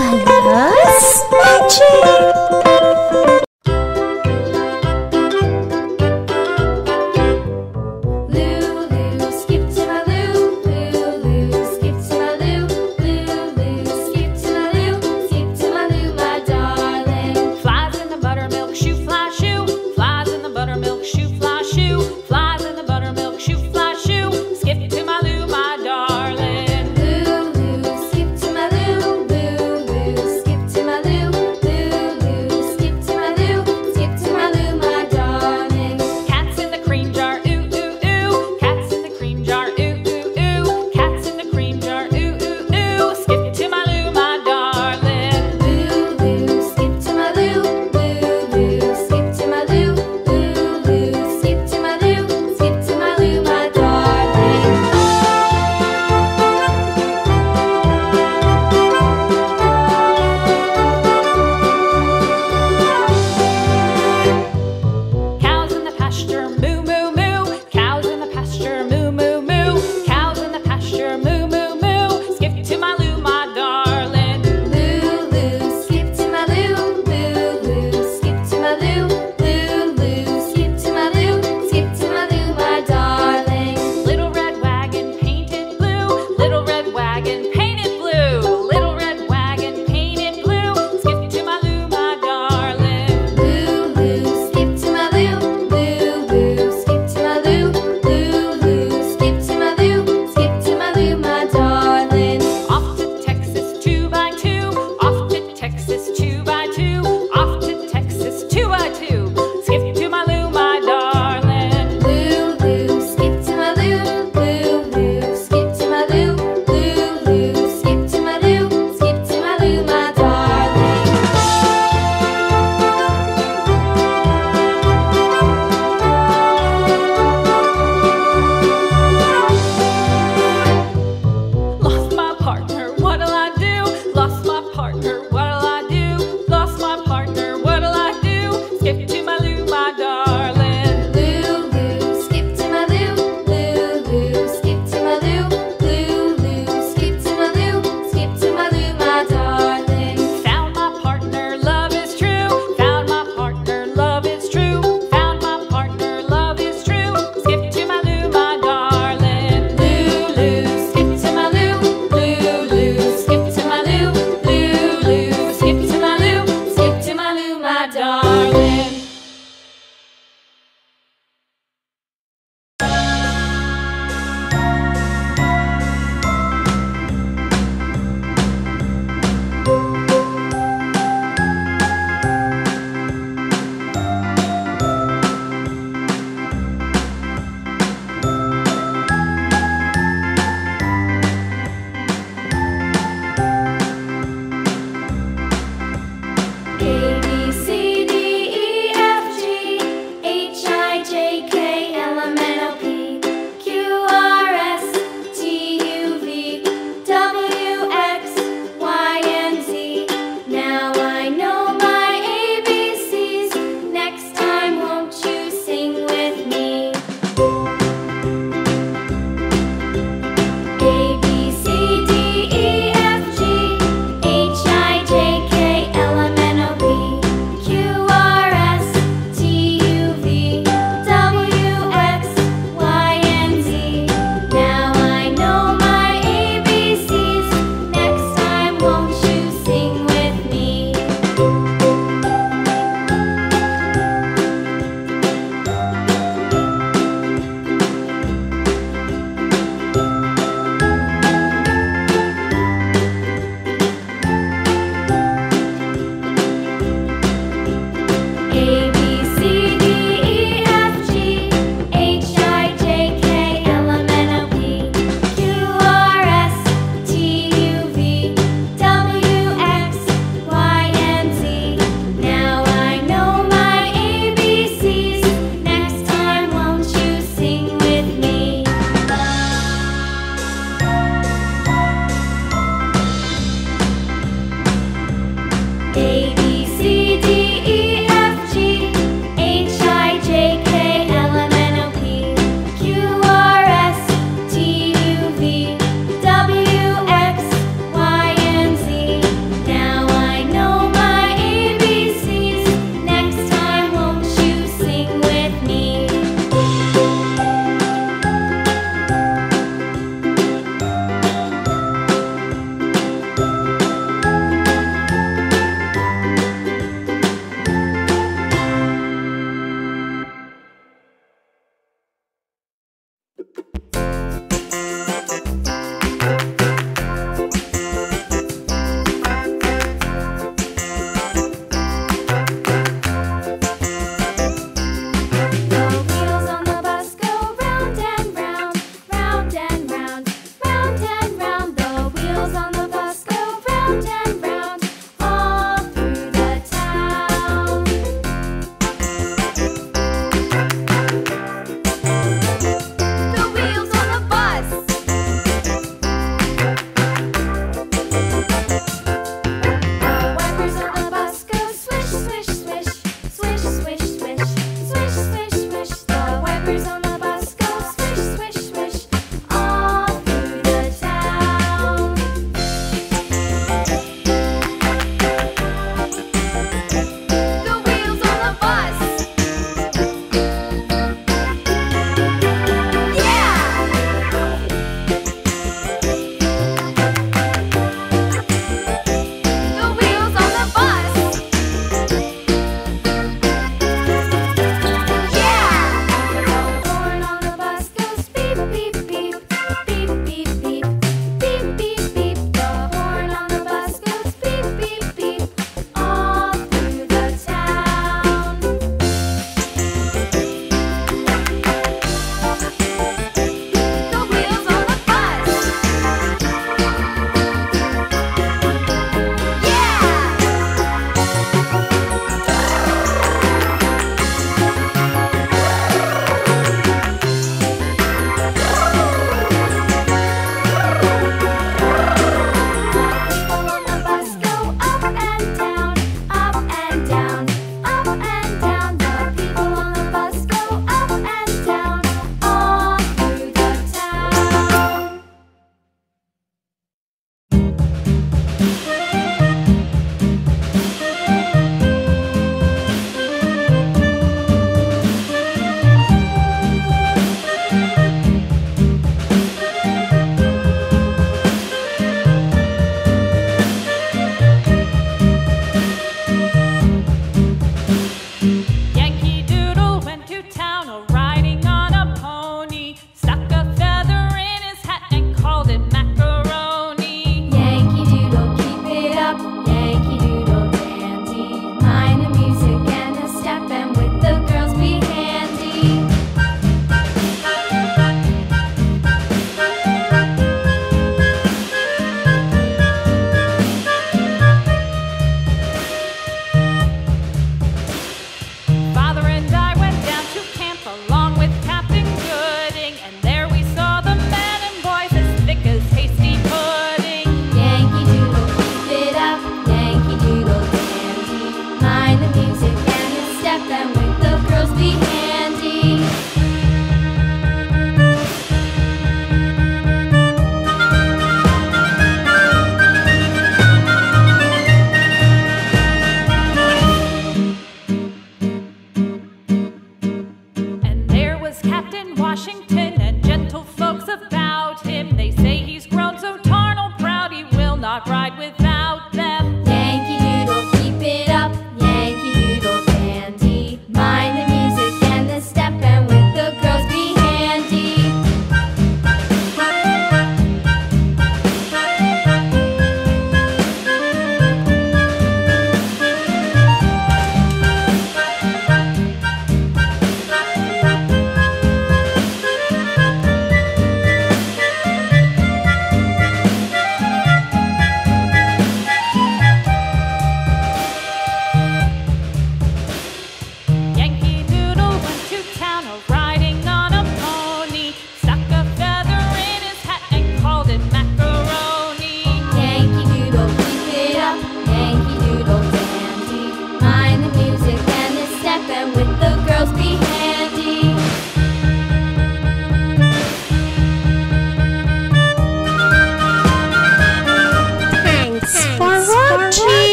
Colors Magic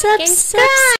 subscribe.